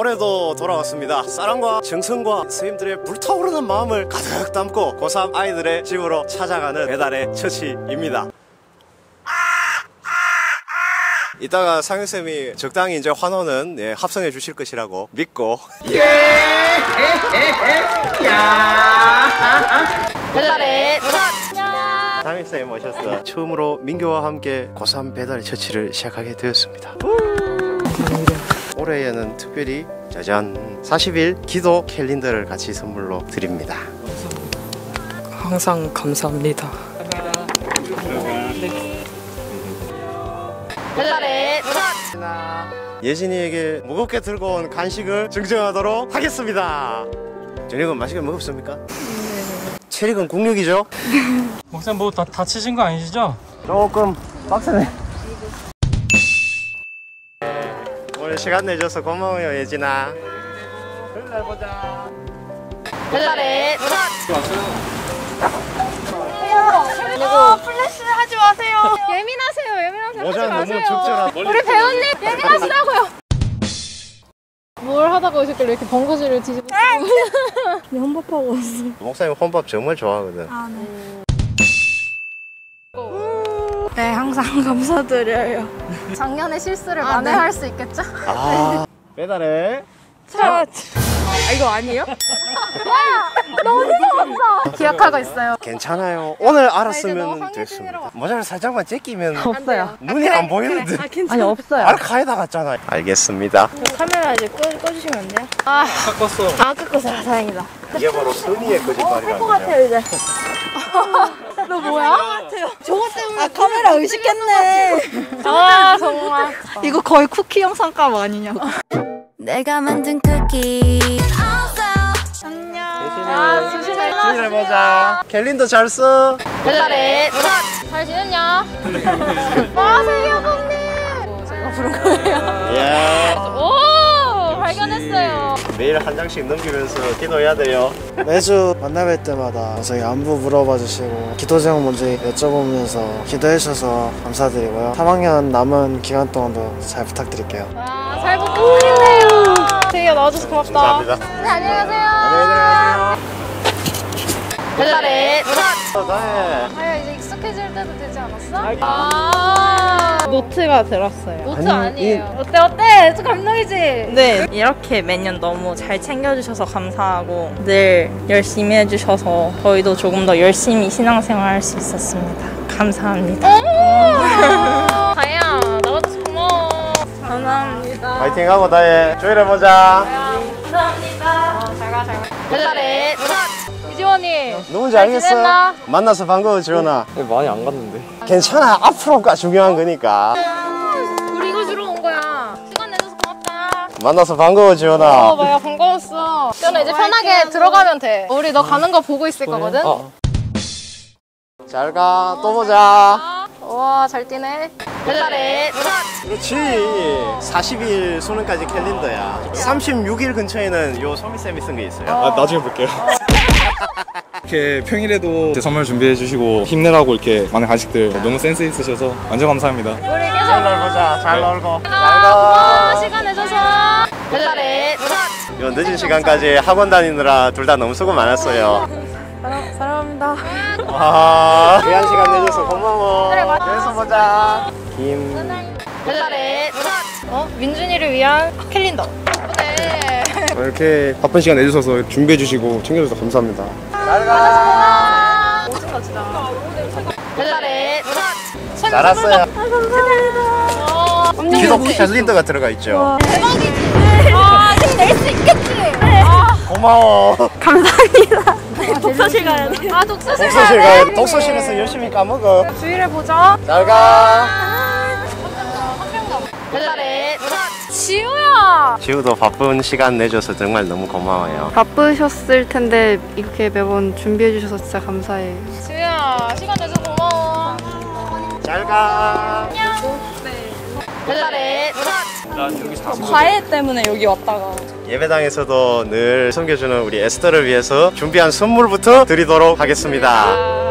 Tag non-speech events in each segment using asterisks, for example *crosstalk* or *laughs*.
올해도 돌아왔습니다. 사랑과 정성과 선생님들의 불타오르는 마음을 가득 담고 고3 아이들의 집으로 찾아가는 배달의 church입니다. 이따가 상현쌤이 적당히 이제 환호는 예, 합성해 주실 것이라고 믿고. 배달의 상현쌤 모셨어. 처음으로 민교와 함께 고3 배달의 처치를 시작하게 되었습니다 올해에는 특별히 짜잔 40일 기도 캘린더를 같이 선물로 드립니다 항상 감사합니다. 배달의 예진이에게 무겁게 들고 온 간식을 증정하도록 하겠습니다 저녁은 맛있게 먹었습니까? 체력은 국력이죠? 목사님 뭐 다, 다치신 거 아니시죠? 조금 빡세네. 오늘 시간 내줘서 고마워요 예진아. 그날 보자. 아, 플래시 하지 마세요. 예민하세요. 예민하세요. 모자 하지 너무 마세요. 적절한. 우리 배우님 예민하시다고요. 뭘 하다가 오셨길래 이렇게 번거지를 뒤집어 *laughs* 목사님 혼밥 정말 좋아하거든. 네, 항상 감사드려요. 작년의 실수를 만회할 수 있겠죠? 아 배달해. 아, 이거 아니에요? 기억하고 있어요. 괜찮아요. 오늘 알았으면 됐습니다. 모자를 살짝만 제끼면 없어요. 눈이 안 보이는데. 아니, 없어요. 알카에다 갔잖아요. 알겠습니다. 카메라 이제 꺼, 꺼주시면 안 돼요? 바꿨어. 아, 끄끄세요. 다행이다. 이게 바로 선의의 거짓말이라는 거죠. 같아요, 이제. *laughs* 너 뭐야? 저거 때문에. 아, 카메라 의식했네. 아 정말. 이거 거의 쿠키 영상감 아니냐고. 내가 만든 쿠키 아 조심해. 조심해 보자. 캘린더 잘 써. 배달의 잘 지냈냐? *laughs* 안녕하세요 형님. 제가 부른 거예요. 예. 오 발견했어요. 매일 한 장씩 넘기면서 기도해야 돼요. 매주 만나 뵐 때마다 저희 안부 물어봐 주시고 기도 제목 먼저 여쭤보면서 기도해 주셔서 감사드리고요 3학년 남은 기간 동안도 잘 부탁드릴게요 와잘 부탁드린대요. 되게 나와줘서 고맙다. 감사합니다. 네 안녕히 가세요. 안녕히 들어가세요. 배달의 네. 익숙해질 때도 되지 않았어? 아 노트가 들었어요. 노트 아니에요. 어때 어때? 좀 감동이지? 네, 이렇게 매년 너무 잘 챙겨주셔서 감사하고 늘 열심히 해주셔서 저희도 조금 더 열심히 신앙생활 할 수 있었습니다. 감사합니다. *laughs* 다혜야 나와줘서 고마워. 감사합니다. 파이팅하고 다해. 조일해 보자. 배달의 이 지원이 누군지 알겠어? 지냈나? 만나서 반가워 지원아. 많이 안 갔는데. 괜찮아. 앞으로가 중요한 거니까. 우리 이거 주러 온 거야. 시간 내줘서 고맙다. 만나서 반가워 어, 지원아. 뭐야 반가웠어. 저는 이제 편하게 들어가면 돼. 우리 너 가는 거 보고 있을 거거든. 잘 가. 또 보자. 와잘 뛰네. 배달의 그렇지. 40일 수능까지 캘린더야. 36일 근처에는 요 소미쌤이 쓴 게 있어요. 아, 나중에 볼게요. *laughs* 이렇게 평일에도 제 선물 준비해 주시고 힘내라고 이렇게 많은 간식들 너무 센스 있으셔서 완전 감사합니다. 우리 계속 잘 놀보자. 잘 놀고. 잘 고마워 가. 시간 내줘서. 배달의 요 늦은 시간까지 학원 다니느라 둘 다 너무 수고 많았어요. 사랑합니다. 와, 귀한 시간 내줘서 고마워. 그래서 보자. 김. 배달의 어 민준이를 위한 캘린더. 이렇게 바쁜 시간 내주셔서 준비해 주시고 챙겨주셔서 감사합니다 잘 가. 멋진다 진짜. 배달의 잘 왔어요. 어, 기독 캘린더가 들어가 있죠. 아, 힘낼수 있겠지. 고마워. 독서실 가야 돼. 아, 독서실 독서실 가야 돼. 독서실에서 열심히 까먹어. 주일에 보자. 잘 가. 배달의 지우야. 지우도 바쁜 시간 내줘서 정말 너무 고마워요. 바쁘셨을 텐데 이렇게 매번 준비해 주셔서 진짜 감사해요. 지우야, 시간 내서 고마워. 잘 가. 배달의 과외 때문에 여기 왔다가 예배당에서도 늘 섬겨주는 우리 에스더를 위해서 준비한 선물부터 드리도록 하겠습니다.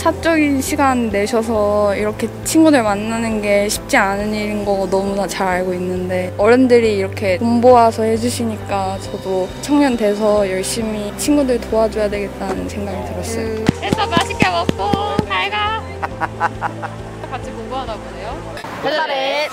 사적인 시간 내셔서 이렇게 친구들 만나는 게 쉽지 않은 일인 거 너무나 잘 알고 있는데 어른들이 이렇게 돈 모아서 해주시니까 저도 청년 돼서 열심히 친구들 도와줘야 되겠다는 생각이 들었어요. 일단 맛있게 먹고 잘 가. *laughs* 같이 공부하다 보네요. 배달의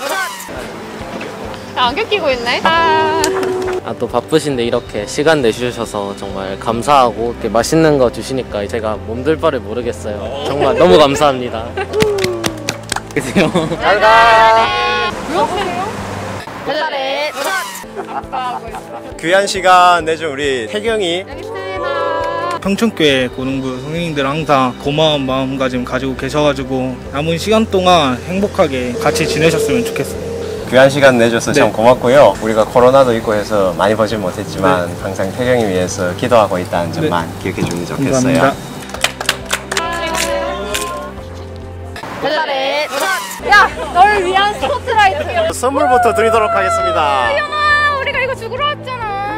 안경 끼고 있네. 아. 아, 또 바쁘신데 이렇게 시간 내주셔서 정말 감사하고 이렇게 맛있는 거 주시니까 제가 몸둘 바를 모르겠어요. 정말 너무 감사합니다. *laughs* 그세요. 잘 가. 있어. 귀한 시간 내준 우리 태경이. 평촌교회 고등부 선생님들 항상 고마운 마음가짐 가지고 계셔가지고 남은 시간 동안 행복하게 같이 지내셨으면 좋겠어요. 귀한 시간 내줘서 참 네. 고맙고요. 우리가 코로나도 있고 해서 많이 보진 못했지만 항상 태경이 위해서 기도하고 있다는 점만 기억해 주면 좋겠어요. 감사합니다. 배달의 야, 널 위한 스포트라이트. 선물부터 드리도록 하겠습니다. 아, 우리가 이거 죽으러 왔잖아.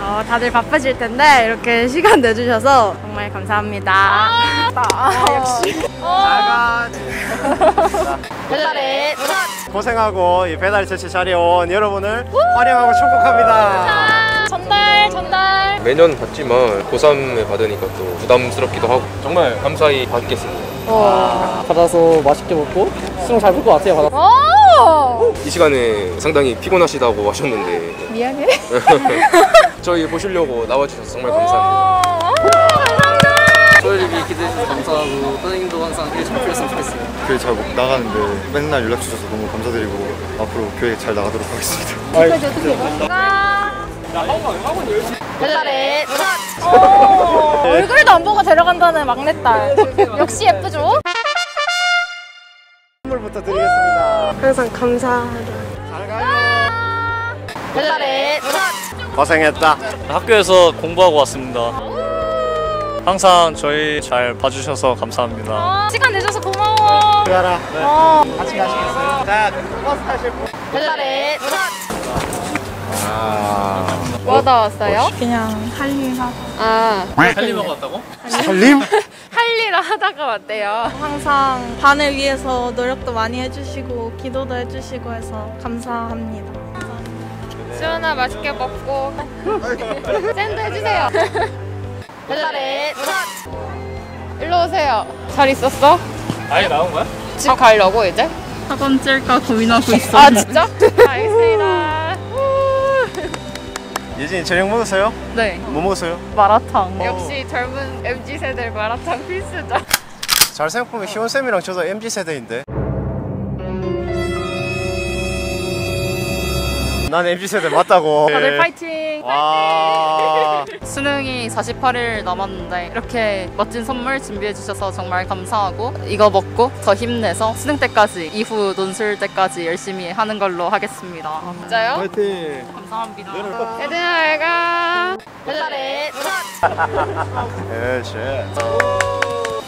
어, 다들 바쁘실 텐데 이렇게 시간 내주셔서 정말 감사합니다. 아, 역시. 잘 가. 배달의 고생하고 이 배달 처치 자리에 온 여러분을 환영하고 축복합니다. 전달, 전달. 매년 받지만 고3에 받으니까 또 부담스럽기도 하고 정말 감사히 받겠습니다. 받아서 맛있게 먹고 수능 잘 볼 것 같아요. 받아서. 오! 이 시간에 상당히 피곤하시다고 하셨는데 미안해. *laughs* 저희 보시려고 나와주셔서 정말 감사합니다. 주셔서 감사하고 선생님도 항상 일 잘 풀렸으면 좋겠어요. 교회 잘못 나가는데 맨날 연락 주셔서 너무 감사드리고 앞으로 교회 잘 나가도록 하겠습니다. 배달의 어, 얼굴도 안 보고 데려간다는 막내딸. 역시 예쁘죠? 선물부터 드리겠습니다. 항상 감사하다. 배달의 고생했다. 학교에서 공부하고 왔습니다. 항상 저희 잘 봐주셔서 감사합니다. 어, 시간 내줘서 고마워. 가라. 어. 같이 가시겠어요? 자, 버스 타실 분. 배달의 아. 뭐 하다 왔어요? 그냥 할일 하고 아, 살림하고 왔다고? 살림? 할 일을 하다가 왔대요. 항상 반을 위해서 노력도 많이 해주시고 기도도 해주시고 해서 감사합니다. 수연아 맛있게 먹고 *laughs* send 해주세요. *laughs* 배달의 일로 오세요. 잘 있었어? 아예 나온 거야? 집 가려고 이제? 학원 쨀까 고민하고 있어. 아 진짜? 알겠습니다. *laughs* 예진이 저녁 먹었어요? 네. 뭐 먹었어요? 마라탕. 역시 젊은 MZ 세대 마라탕 필수죠. 잘 생각해보면 희원쌤이랑 저도 MZ세대인데 난 MZ세대 맞다고 *laughs* 다들 파이팅. 와 *laughs* 수능이 48일 남았는데 이렇게 멋진 선물 준비해 주셔서 정말 감사하고 이거 먹고 더 힘내서 수능 때까지 이후 논술 때까지 열심히 하는 걸로 하겠습니다. 진짜요? 화이팅 감사합니다. 얘들아 가. 배달의 예시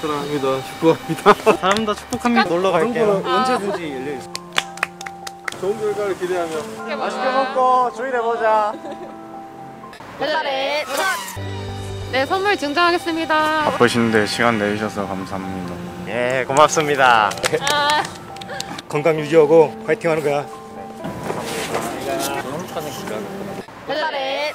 사랑합니다. 축복합니다. 사람 다 축복합니다. 놀러 갈게요. 언제든지 열려 있어 좋은 결과를 기대하며 맛있게 먹고 주일에 보자 배달의 네 선물 증정하겠습니다. 바쁘신데 시간 내주셔서 감사합니다. 예 고맙습니다 아, 건강 유지하고 파이팅 하는 거야. 배달의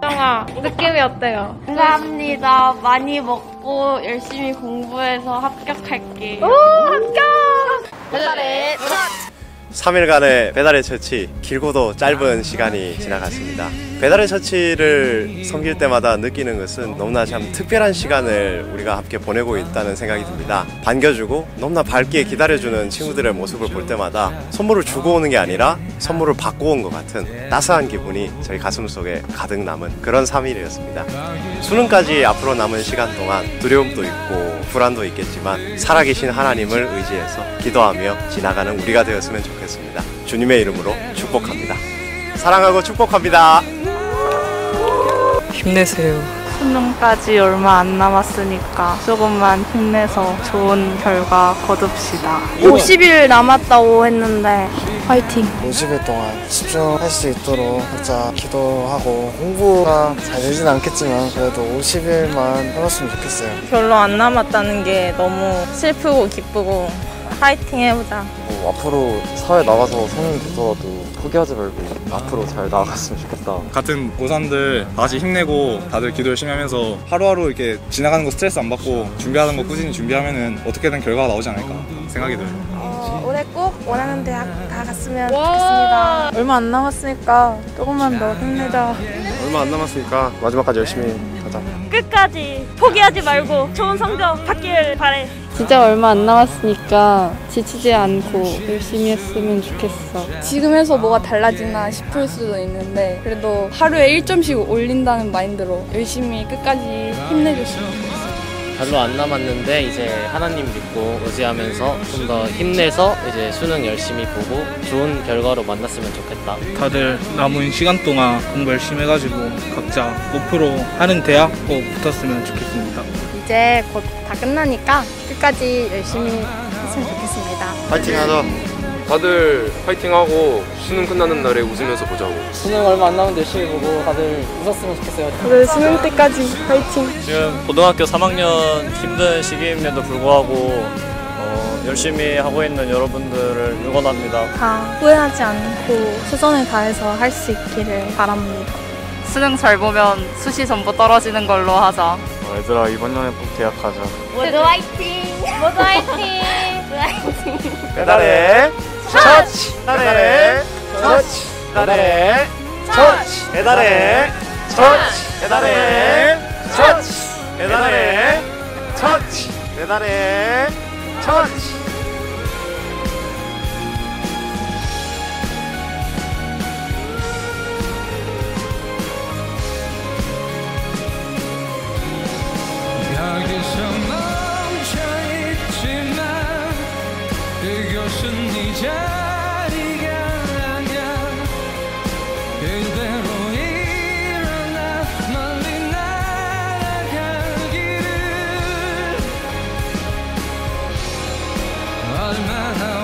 정아 느낌이 어때요? 감사합니다. 많이 먹고 열심히 공부해서 합격할게. 배달의 3일간의 배달의 처치 길고도 짧은 시간이 지나갔습니다 배달의 처치를 섬길 때마다 느끼는 것은 너무나 참 특별한 시간을 우리가 함께 보내고 있다는 생각이 듭니다 반겨주고 너무나 밝게 기다려주는 친구들의 모습을 볼 때마다 선물을 주고 오는 게 아니라 선물을 받고 온 것 같은 따스한 기분이 저희 가슴 속에 가득 남은 그런 3일이었습니다 수능까지 앞으로 남은 시간 동안 두려움도 있고 불안도 있겠지만 살아계신 하나님을 의지해서 기도하며 지나가는 우리가 되었으면 좋겠습니다. 주님의 이름으로 축복합니다. 사랑하고 축복합니다. 힘내세요. 수능까지 얼마 안 남았으니까 조금만 힘내서 좋은 결과 거둡시다. 50일 남았다고 했는데 화이팅! 50일 동안 집중할 수 있도록 각자 기도하고 공부가 잘 되진 않겠지만 그래도 50일만 해봤으면 좋겠어요. 별로 안 남았다는 게 너무 슬프고 기쁘고 파이팅 해보자. 뭐 앞으로 사회 나가서 성인 되더라도 포기하지 말고 앞으로 잘 나아갔으면 좋겠다. 같은 고3들 다 같이 힘내고 다들 기도 열심히 하면서 하루하루 이렇게 지나가는 거 스트레스 안 받고 준비하는 거 꾸준히 준비하면은 어떻게든 결과가 나오지 않을까 생각이 들어요. 어, 올해 꼭 원하는 대학 다 갔으면 좋겠습니다. 얼마 안 남았으니까 조금만 더 힘내자. 얼마 안 남았으니까 마지막까지 열심히 하자. 끝까지 포기하지 말고 좋은 성적 받길 바래. 진짜 얼마 안 남았으니까 지치지 않고 열심히 했으면 좋겠어. 지금 해서 뭐가 달라지나 싶을 수도 있는데 그래도 하루에 1점씩 올린다는 마인드로 열심히 끝까지 힘내줬으면 좋겠어요. 별로 안 남았는데 이제 하나님 믿고 의지하면서 좀 더 힘내서 이제 수능 열심히 보고 좋은 결과로 만났으면 좋겠다. 다들 남은 시간 동안 공부 열심히 해가지고 각자 목표로 하는 대학 꼭 붙었으면 좋겠습니다. 이제 곧 다 끝나니까 끝까지 열심히 했으면 좋겠습니다. 파이팅 하자. 다들 파이팅하고 수능 끝나는 날에 웃으면서 보자고. 수능 얼마 안 남은데 열심히 보고 다들 웃었으면 좋겠어요. 다들 수능 때까지 파이팅! 지금 고등학교 3학년 힘든 시기임에도 불구하고 어, 열심히 하고 있는 여러분들을 응원합니다. 다 후회하지 않고 최선을 다해서 할 수 있기를 바랍니다. 수능 잘 보면 수시 전부 떨어지는 걸로 하자. 얘들아 이번 년에 꼭 대학하자. 모두 화이팅! 모두 화이팅! 화이팅! 배달의 처치. 배달의 처치. 배달의 처치. 배달의 처치. 배달의 처치. 배달의 처치. 배달의 처치. 그곳은 네 자리가 아냐 그대로 일어나 멀리 날아갈 길을 얼마나